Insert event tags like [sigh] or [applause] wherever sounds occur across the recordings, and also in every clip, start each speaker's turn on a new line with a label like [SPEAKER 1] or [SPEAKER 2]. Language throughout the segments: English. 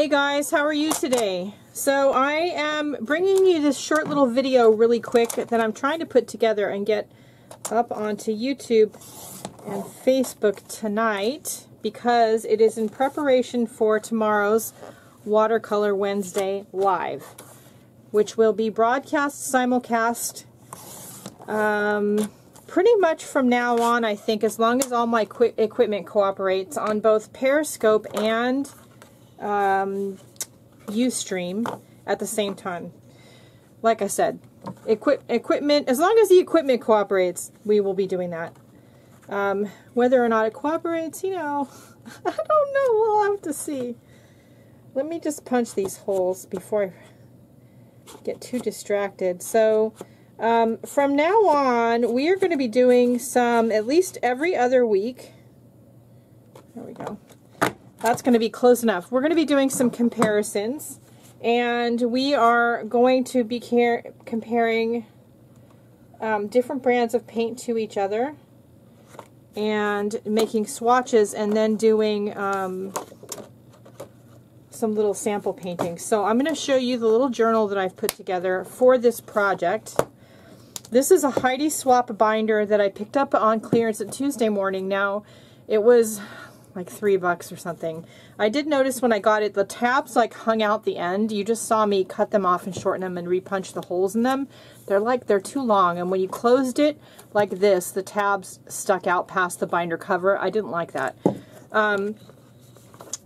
[SPEAKER 1] Hey guys, how are you today? So I am bringing you this short little video really quick that I'm trying to put together and get up onto YouTube and Facebook tonight because it is in preparation for tomorrow's Watercolor Wednesday Live, which will be broadcast simulcast um, pretty much from now on, I think, as long as all my equipment cooperates on both Periscope and um, Ustream at the same time. Like I said, equip equipment, as long as the equipment cooperates, we will be doing that. Um, whether or not it cooperates, you know, [laughs] I don't know. We'll have to see. Let me just punch these holes before I get too distracted. So, um, from now on, we are going to be doing some at least every other week. There we go. That's going to be close enough. We're going to be doing some comparisons, and we are going to be comparing um, different brands of paint to each other and making swatches and then doing um, some little sample paintings. So I'm going to show you the little journal that I've put together for this project. This is a Heidi Swapp binder that I picked up on clearance at Tuesday morning. Now, it was like three bucks or something. I did notice when I got it, the tabs like hung out the end. You just saw me cut them off and shorten them and repunch the holes in them. They're like, they're too long. And when you closed it like this, the tabs stuck out past the binder cover. I didn't like that. Um,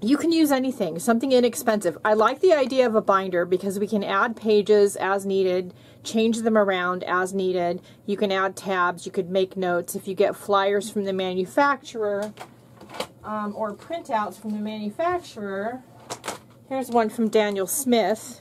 [SPEAKER 1] you can use anything, something inexpensive. I like the idea of a binder because we can add pages as needed, change them around as needed. You can add tabs, you could make notes. If you get flyers from the manufacturer um, or printouts from the manufacturer, here's one from Daniel Smith.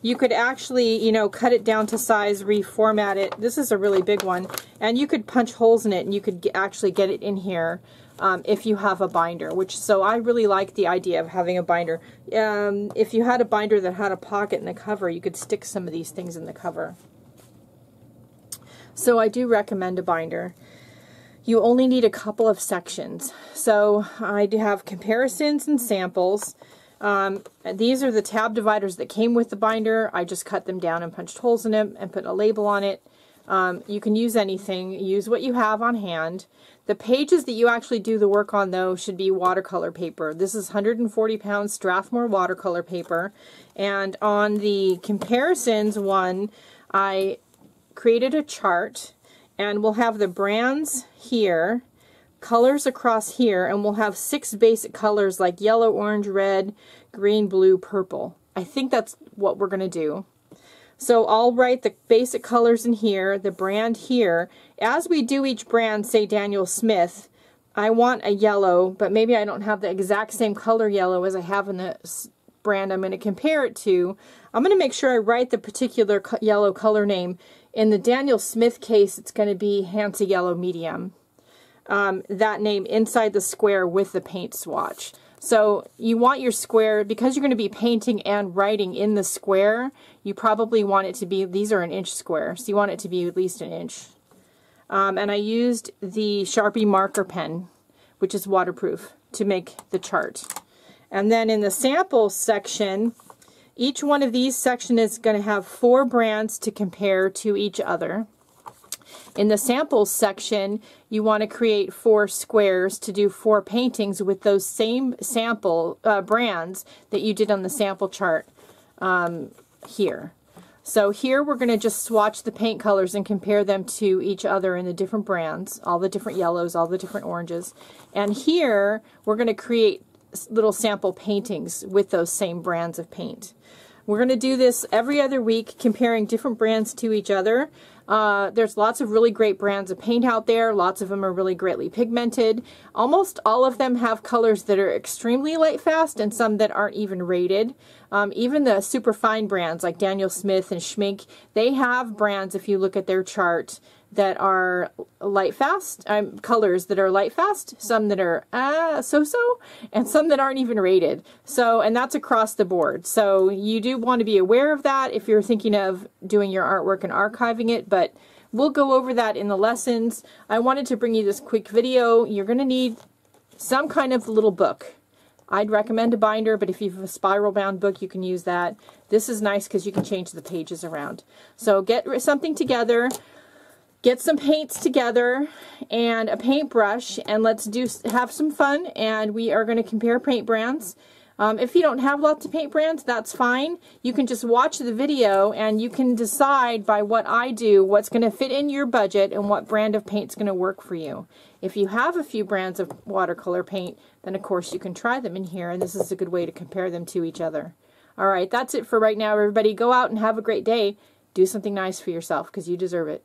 [SPEAKER 1] You could actually, you know, cut it down to size, reformat it. This is a really big one. And you could punch holes in it and you could actually get it in here um, if you have a binder, which so I really like the idea of having a binder. Um, if you had a binder that had a pocket in the cover, you could stick some of these things in the cover. So I do recommend a binder. You only need a couple of sections. So I do have comparisons and samples. Um, these are the tab dividers that came with the binder. I just cut them down and punched holes in them and put a label on it. Um, you can use anything. Use what you have on hand. The pages that you actually do the work on, though, should be watercolor paper. This is 140 pounds Strathmore watercolor paper. And on the comparisons one, I created a chart. And we'll have the brands here, colors across here, and we'll have six basic colors like yellow, orange, red, green, blue, purple. I think that's what we're going to do. So I'll write the basic colors in here, the brand here. As we do each brand, say Daniel Smith, I want a yellow, but maybe I don't have the exact same color yellow as I have in the brand I'm going to compare it to. I'm going to make sure I write the particular yellow color name. In the Daniel Smith case, it's going to be Hansa Yellow Medium. Um, that name inside the square with the paint swatch. So you want your square, because you're going to be painting and writing in the square, you probably want it to be, these are an inch square, so you want it to be at least an inch. Um, and I used the Sharpie marker pen, which is waterproof, to make the chart. And then in the sample section, each one of these section is going to have four brands to compare to each other. In the samples section, you want to create four squares to do four paintings with those same sample uh, brands that you did on the sample chart um, here. So here we're going to just swatch the paint colors and compare them to each other in the different brands, all the different yellows, all the different oranges. And here we're going to create little sample paintings with those same brands of paint. We're going to do this every other week, comparing different brands to each other. Uh, there's lots of really great brands of paint out there. Lots of them are really greatly pigmented. Almost all of them have colors that are extremely light fast and some that aren't even rated. Um, even the super fine brands like Daniel Smith and Schmincke, they have brands, if you look at their chart, that are light fast, um, colors that are light fast, some that are uh, so-so, and some that aren't even rated. So, and that's across the board. So you do want to be aware of that if you're thinking of doing your artwork and archiving it, but we'll go over that in the lessons. I wanted to bring you this quick video. You're going to need some kind of little book. I'd recommend a binder, but if you have a spiral bound book, you can use that. This is nice because you can change the pages around. So get something together, get some paints together and a paintbrush, and let's do have some fun. And we are going to compare paint brands. Um, if you don't have lots of paint brands, that's fine. You can just watch the video and you can decide by what I do what's going to fit in your budget and what brand of paint is going to work for you. If you have a few brands of watercolor paint, then of course you can try them in here and this is a good way to compare them to each other. Alright, that's it for right now everybody. Go out and have a great day. Do something nice for yourself because you deserve it.